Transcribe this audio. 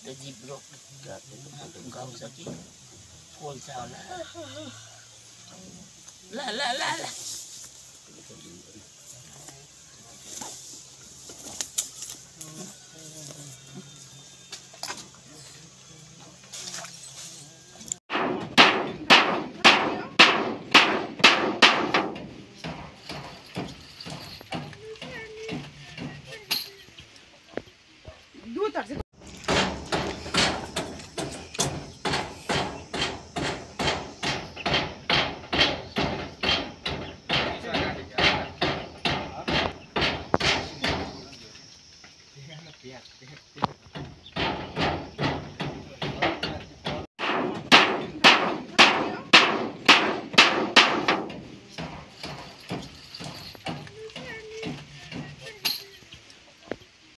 Jadi blok block got tumutunggaw usah G full sound la la la la Dutak, ตักสิ เ